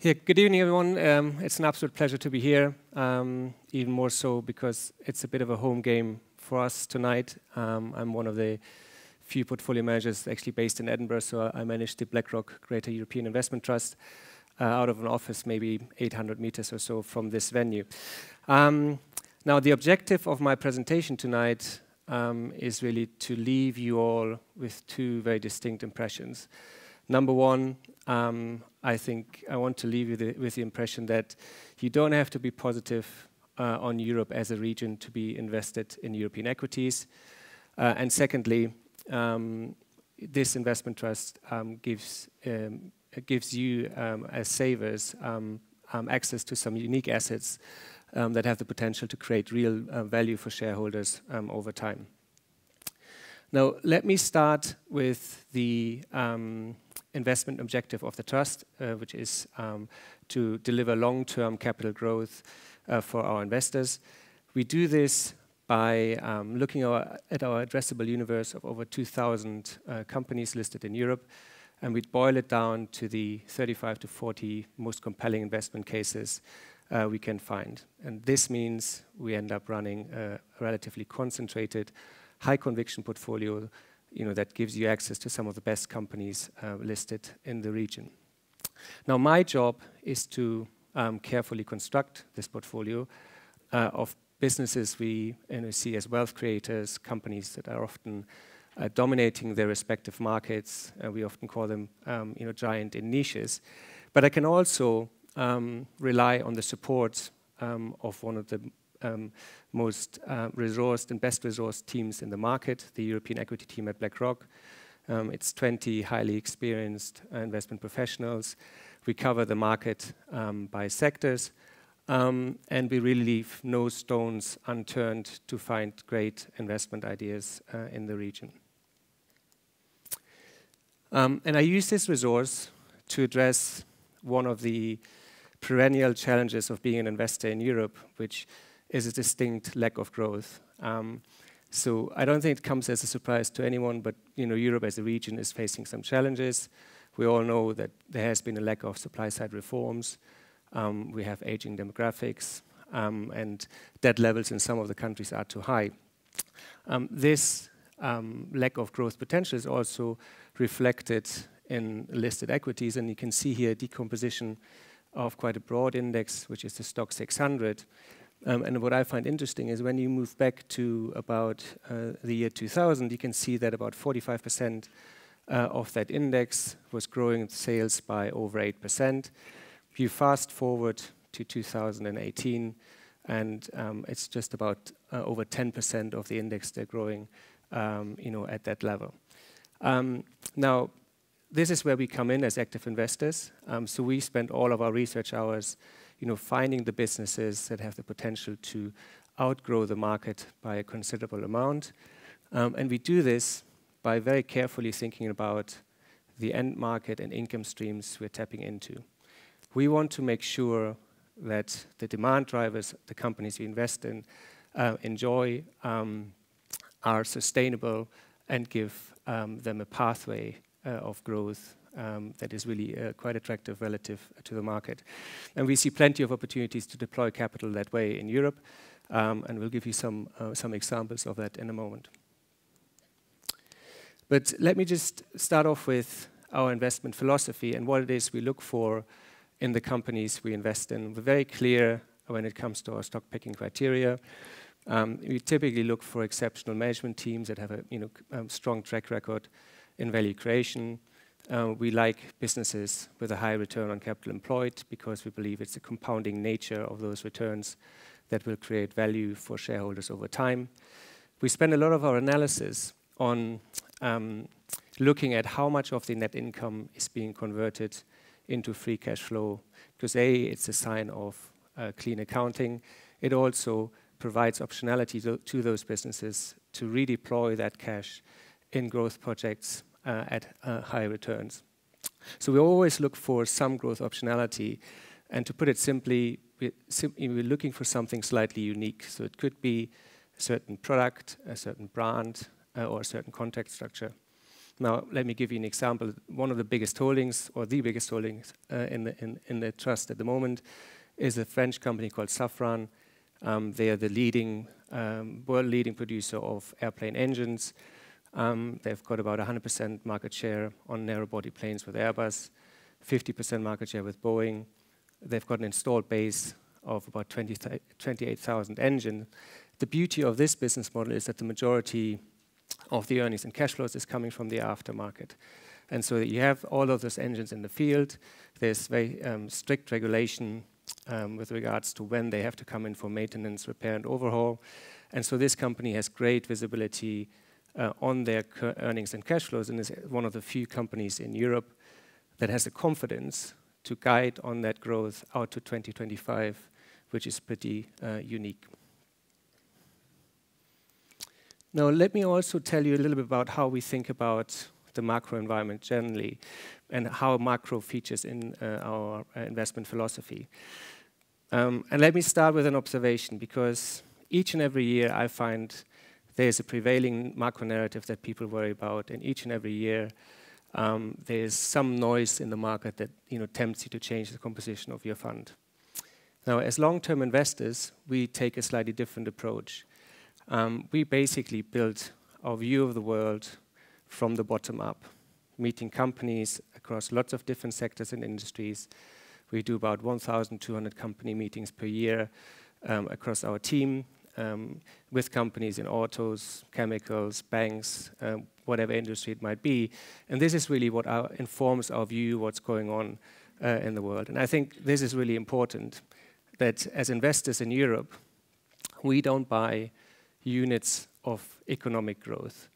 Yeah, good evening, everyone. Um, it's an absolute pleasure to be here, um, even more so because it's a bit of a home game for us tonight. Um, I'm one of the few portfolio managers actually based in Edinburgh, so I manage the BlackRock Greater European Investment Trust uh, out of an office maybe 800 meters or so from this venue. Um, now, the objective of my presentation tonight um, is really to leave you all with two very distinct impressions. Number one, um, I think I want to leave you the, with the impression that you don't have to be positive uh, on Europe as a region to be invested in European equities. Uh, and secondly, um, this investment trust um, gives um, gives you um, as savers um, access to some unique assets that have the potential to create real uh, value for shareholders over time. Now, let me start with the um, investment objective of the trust, uh, which is um, to deliver long-term capital growth uh, for our investors. We do this by um, looking our, at our addressable universe of over 2,000 uh, companies listed in Europe, and we boil it down to the 35 to 40 most compelling investment cases uh, we can find. And this means we end up running a relatively concentrated high conviction portfolio you know, that gives you access to some of the best companies uh, listed in the region. Now, my job is to um, carefully construct this portfolio uh, of businesses we you know, see as wealth creators, companies that are often uh, dominating their respective markets. Uh, we often call them um, you know, giant in niches. But I can also um, rely on the support um, of one of the um, most uh, resourced and best resourced teams in the market, the European equity team at BlackRock. Um, it's 20 highly experienced uh, investment professionals. We cover the market um, by sectors, um, and we really leave no stones unturned to find great investment ideas uh, in the region. Um, and I use this resource to address one of the perennial challenges of being an investor in Europe, which is a distinct lack of growth. Um, so I don't think it comes as a surprise to anyone, but you know, Europe as a region is facing some challenges. We all know that there has been a lack of supply-side reforms. Um, we have aging demographics, um, and debt levels in some of the countries are too high. Um, this um, lack of growth potential is also reflected in listed equities, and you can see here decomposition of quite a broad index, which is the STOXX 600, um, and what I find interesting is when you move back to about uh, the year 2000, you can see that about 45% uh, of that index was growing sales by over 8%. If You fast forward to 2018, and um, it's just about uh, over 10% of the index they're growing um, you know, at that level. Um, now, this is where we come in as active investors. Um, so we spend all of our research hours you know, finding the businesses that have the potential to outgrow the market by a considerable amount. Um, and we do this by very carefully thinking about the end market and income streams we're tapping into. We want to make sure that the demand drivers the companies we invest in uh, enjoy um, are sustainable and give um, them a pathway uh, of growth um, that is really uh, quite attractive relative to the market. And we see plenty of opportunities to deploy capital that way in Europe, um, and we'll give you some, uh, some examples of that in a moment. But let me just start off with our investment philosophy and what it is we look for in the companies we invest in. We're very clear when it comes to our stock picking criteria. Um, we typically look for exceptional management teams that have a you know, um, strong track record in value creation, uh, we like businesses with a high return on capital employed because we believe it's the compounding nature of those returns that will create value for shareholders over time. We spend a lot of our analysis on um, looking at how much of the net income is being converted into free cash flow because A, it's a sign of uh, clean accounting. It also provides optionality to, those businesses to redeploy that cash in growth projects at uh, high returns. So we always look for some growth optionality. And to put it simply, we're looking for something slightly unique. So it could be a certain product, a certain brand, uh, or a certain contract structure. Now, let me give you an example. One of the biggest holdings, or the biggest holdings uh, in, the, in, in, the trust at the moment, is a French company called Safran. Um, they are the leading, um, world leading producer of airplane engines. Um, they've got about 100% market share on narrow body planes with Airbus, 50% market share with Boeing. They've got an installed base of about 20, 28,000 engines. The beauty of this business model is that the majority of the earnings and cash flows is coming from the aftermarket. And so you have all of those engines in the field. There's very um, strict regulation um, with regards to when they have to come in for maintenance, repair, and overhaul. And so this company has great visibility uh, on their earnings and cash flows and is one of the few companies in Europe that has the confidence to guide on that growth out to 2025, which is pretty uh, unique. Now, let me also tell you a little bit about how we think about the macro environment generally and how macro features in uh, our uh, investment philosophy. Um, and let me start with an observation because each and every year I find there's a prevailing macro narrative that people worry about, and each and every year um, there's some noise in the market that you know tempts you to change the composition of your fund. Now, as long-term investors, we take a slightly different approach um, we basically build our view of the world from the bottom up, meeting companies across lots of different sectors and industries. We do about 1,200 company meetings per year um, across our team um, with companies in autos, chemicals, banks, uh, whatever industry it might be. And this is really what our, informs our view what's going on uh, in the world. And I think this is really important that as investors in Europe, we don't buy units of economic growth.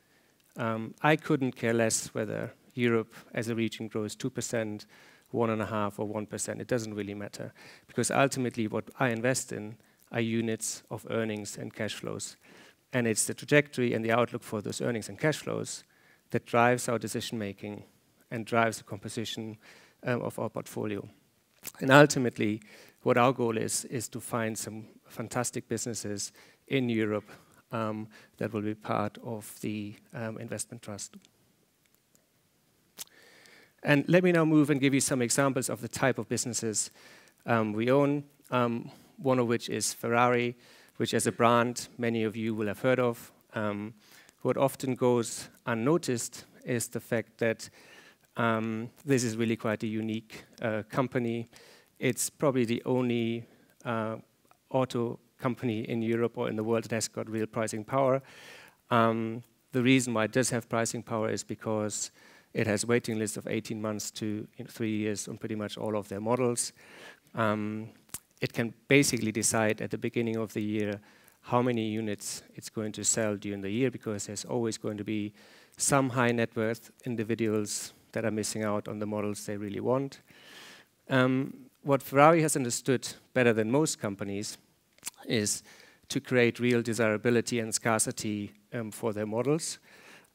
Um, I couldn't care less whether Europe as a region grows 2%, 1.5 or 1%. It doesn't really matter. Because ultimately, what I invest in are units of earnings and cash flows. And it's the trajectory and the outlook for those earnings and cash flows that drives our decision making and drives the composition um, of our portfolio. And ultimately, what our goal is, is to find some fantastic businesses in Europe um, that will be part of the um, investment trust. And let me now move and give you some examples of the type of businesses um, we own, one of which is Ferrari, which as a brand many of you will have heard of. Um, what often goes unnoticed is the fact that um, this is really quite a unique uh, company. It's probably the only uh, auto company in Europe or in the world that has got real pricing power. Um, the reason why it does have pricing power is because it has waiting lists of 18 months to you know, three years on pretty much all of their models. Um, it can basically decide at the beginning of the year how many units it's going to sell during the year because there's always going to be some high net worth individuals that are missing out on the models they really want. Um, what Ferrari has understood better than most companies is to create real desirability and scarcity um, for their models.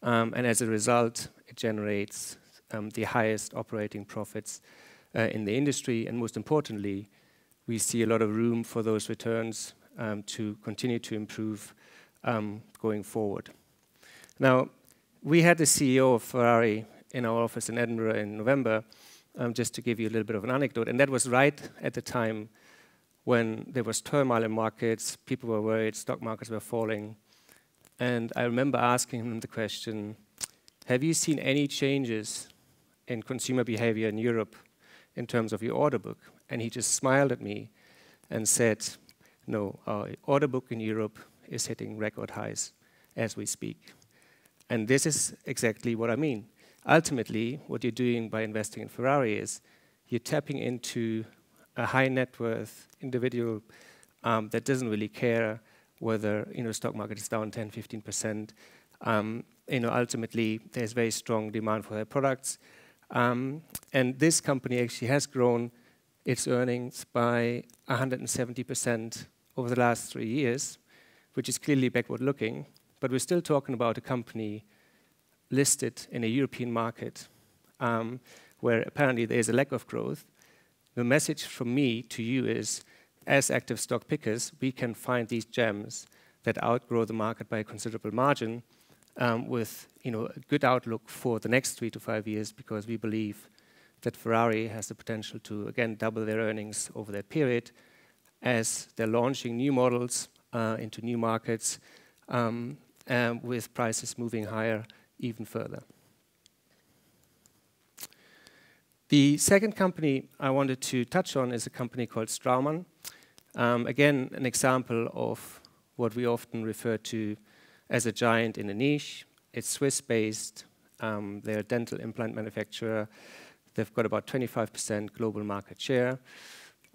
Um, and as a result, it generates um, the highest operating profits uh, in the industry. And most importantly, we see a lot of room for those returns um, to continue to improve um, going forward. Now, we had the CEO of Ferrari in our office in Edinburgh in November, um, just to give you a little bit of an anecdote. And that was right at the time when there was turmoil in markets, people were worried, stock markets were falling. And I remember asking him the question, have you seen any changes in consumer behavior in Europe in terms of your order book? And he just smiled at me and said, no, our order book in Europe is hitting record highs as we speak. And this is exactly what I mean. Ultimately, what you're doing by investing in Ferrari is you're tapping into a high net worth individual um, that doesn't really care whether you know stock market is down 10, 15 percent. Um, you know, ultimately, there's very strong demand for their products, um, and this company actually has grown its earnings by 170 percent over the last three years, which is clearly backward-looking. But we're still talking about a company listed in a European market um, where apparently there is a lack of growth, the message from me to you is, as active stock pickers, we can find these gems that outgrow the market by a considerable margin, with you know, a good outlook for the next three to five years because we believe that Ferrari has the potential to, again, double their earnings over that period as they're launching new models uh, into new markets um, with prices moving higher even further. The second company I wanted to touch on is a company called Straumann. Um, again, an example of what we often refer to as a giant in a niche. It's Swiss-based. Um, they're a dental implant manufacturer. They've got about 25% global market share.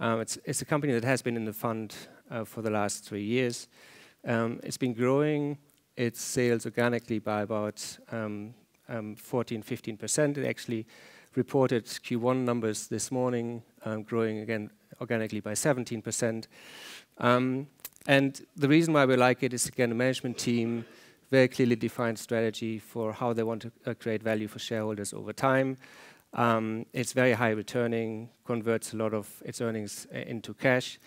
Um, it's a company that has been in the fund uh, for the last three years. Um, it's been growing its sales organically by about um, 14%-15%. It actually reported Q1 numbers this morning, growing again organically by 17%. And the reason why we like it is, again, a management team, very clearly defined strategy for how they want to uh, create value for shareholders over time. Um, it's very high returning, converts a lot of its earnings uh, into cash.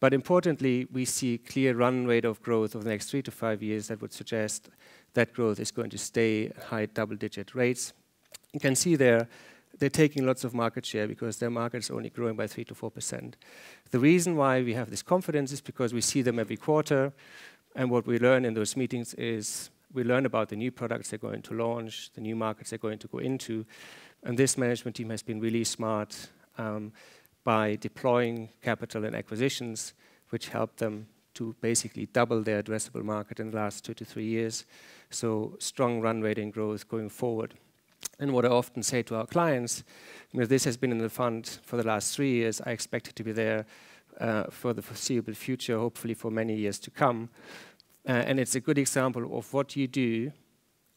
But importantly, we see clear run rate of growth over the next three to five years that would suggest that growth is going to stay at high double-digit rates. You can see there they're taking lots of market share because their market is only growing by 3%-4%. The reason why we have this confidence is because we see them every quarter. And what we learn in those meetings is we learn about the new products they're going to launch, the new markets they're going to go into. And this management team has been really smart um, by deploying capital and acquisitions, which helped them to basically double their addressable market in the last two to three years. So strong run rate and growth going forward. And what I often say to our clients, you know, this has been in the fund for the last three years. I expect it to be there uh, for the foreseeable future, hopefully for many years to come. Uh, and it's a good example of what you do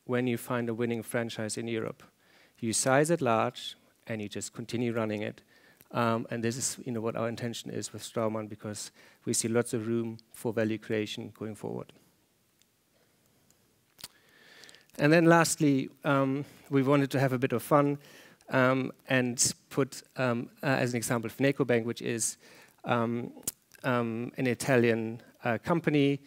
when you find a winning franchise in Europe. You size it large, and you just continue running it. Um, and this is you know, what our intention is with Straumann because we see lots of room for value creation going forward. And then lastly, um, we wanted to have a bit of fun um, and put um, uh, as an example FinecoBank, which is an Italian uh, company.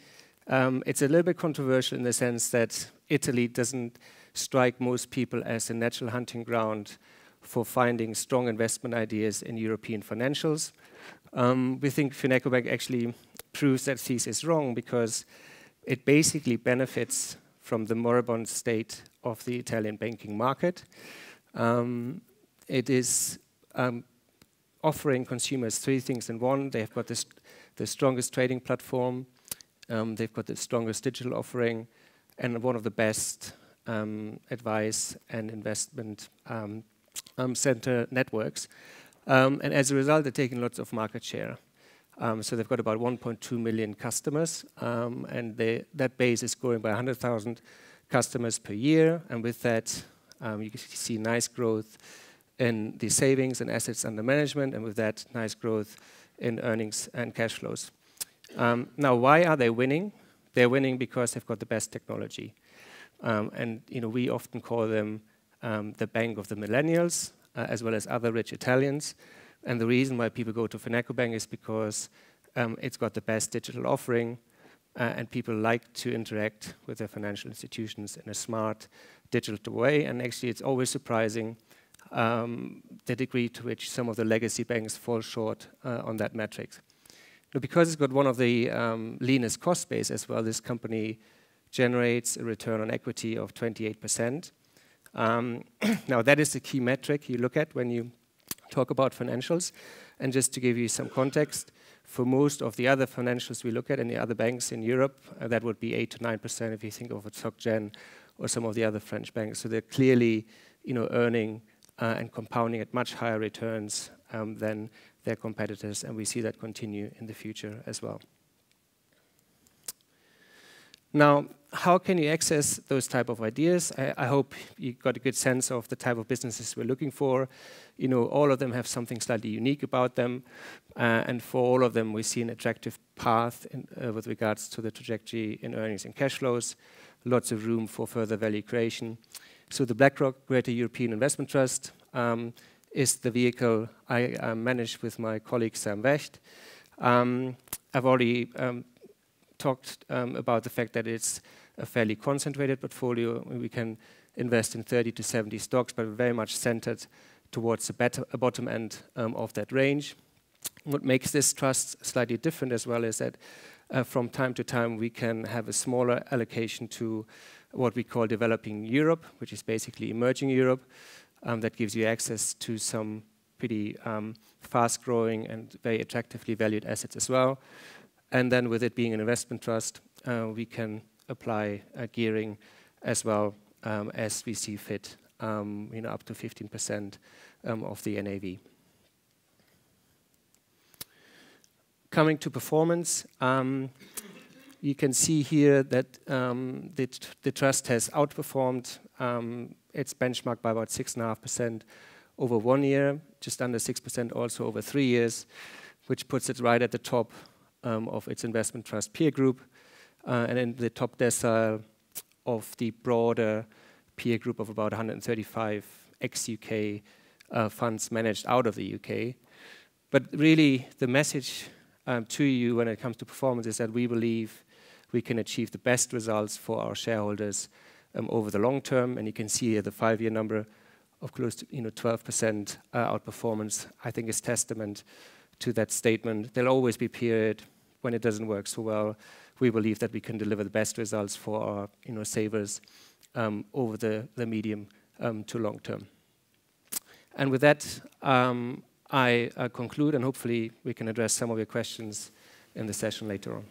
It's a little bit controversial in the sense that Italy doesn't strike most people as a natural hunting ground for finding strong investment ideas in European financials. Um, we think FinecoBank actually proves that thesis is wrong because it basically benefits from the moribund state of the Italian banking market. Um, it is um, offering consumers three things in one. They've got the strongest trading platform. They've got the strongest digital offering and one of the best Um, advice and investment um, um, center networks. And as a result, they're taking lots of market share. So they've got about 1.2 million customers. And they, that base is growing by 100,000 customers per year. And with that, you can see nice growth in the savings and assets under management. And with that, nice growth in earnings and cash flows. Now, why are they winning? They're winning because they've got the best technology. Um, we often call them um, the bank of the millennials, uh, as well as other rich Italians. And the reason why people go to Fineco Bank is because um, it's got the best digital offering. Uh, and people like to interact with their financial institutions in a smart digital way. And actually, it's always surprising the degree to which some of the legacy banks fall short uh, on that metric. Now, Because it's got one of the leanest cost base as well, this company generates a return on equity of 28%. Um, now that is the key metric you look at when you talk about financials. And just to give you some context, for most of the other financials we look at in the other banks in Europe, uh, that would be 8 to 9% if you think of a SocGen or some of the other French banks. So they're clearly you know, earning uh, and compounding at much higher returns um, than their competitors. And we see that continue in the future as well. Now, how can you access those type of ideas? I hope you got a good sense of the type of businesses we're looking for. You know, all of them have something slightly unique about them. Uh, and for all of them, we see an attractive path uh, with regards to the trajectory in earnings and cash flows, lots of room for further value creation. So the BlackRock Greater European Investment Trust um, is the vehicle I manage with my colleague Sam Vecht. Um, I've already um, talked um, about the fact that it's a fairly concentrated portfolio. We can invest in 30 to 70 stocks, but very much centered towards the better, bottom end um, of that range. What makes this trust slightly different as well is that uh, from time to time we can have a smaller allocation to what we call developing Europe, which is basically emerging Europe. Um, that gives you access to some pretty um, fast growing and very attractively valued assets as well. And then with it being an investment trust, uh, we can apply uh, gearing as well um, as we see fit, um, you know, up to 15% um, of the NAV. Coming to performance, you can see here that the, trust has outperformed its benchmark by about 6.5% over one year, just under 6% also over three years, which puts it right at the top um, of its investment trust peer group, uh, and in the top decile of the broader peer group of about 135 ex-UK uh, funds managed out of the UK. But really, the message um, to you when it comes to performance is that we believe we can achieve the best results for our shareholders um, over the long term. And you can see here the five-year number of close to you know 12% uh, outperformance. I think is testament to that statement. There'll always be period when it doesn't work so well. We believe that we can deliver the best results for our you know savers um, over the, the medium um, to long term. And with that, um, I uh, conclude, and hopefully we can address some of your questions in the session later on.